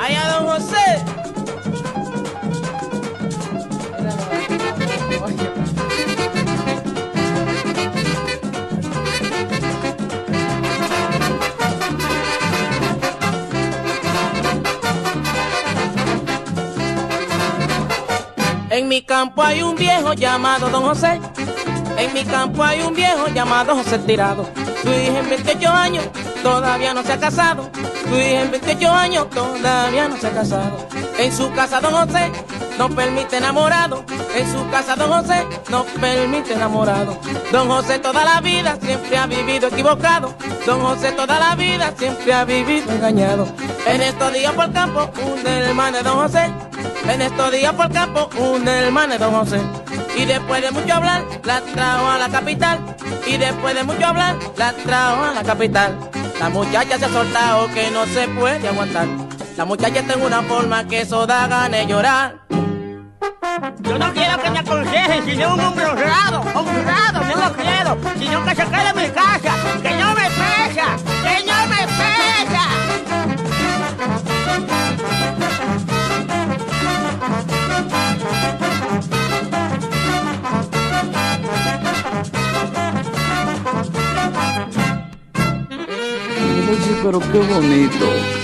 Allá don José. En mi campo hay un viejo llamado Don José. En mi campo hay un viejo llamado José Tirado. Su hija en 28 años todavía no se ha casado. Hija en 28 años todavía no se ha casado. En su casa Don José no permite enamorado. En su casa Don José no permite enamorado. Don José toda la vida siempre ha vivido equivocado. Don José toda la vida siempre ha vivido engañado. En estos días por campo un hermano de Don José en estos días por campo, un hermano de Don José. Y después de mucho hablar, la trajo a la capital. Y después de mucho hablar, la trajo a la capital. La muchacha se ha soltado que no se puede aguantar. La muchacha tiene una forma que eso da ganas llorar. Yo no quiero que me aconsejen, sino un hombre honrado, honrado, no lo quiero, sino que se quede en mi casa, Pero qué bonito.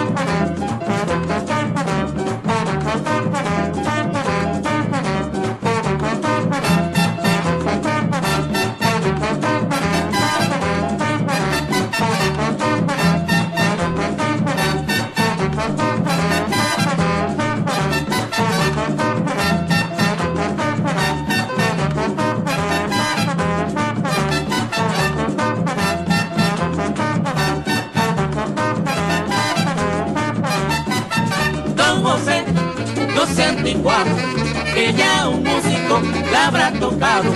Don se anticuado, que ya un músico la habrá tocado.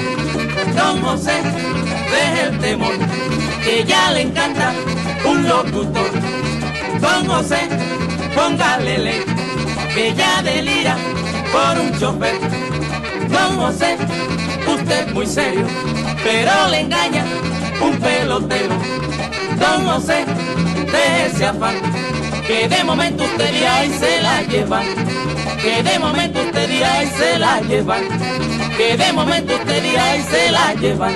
Don José, deje el temor, que ya le encanta un locutor. Don José, póngale ley, que ya delira por un chofer. Don José, usted muy serio, pero le engaña un pelotero. Don José, de ese afán, que de momento usted dirá y se la lleva. Que de momento usted dirá y se la lleva. Que de momento usted dirá y se la lleva.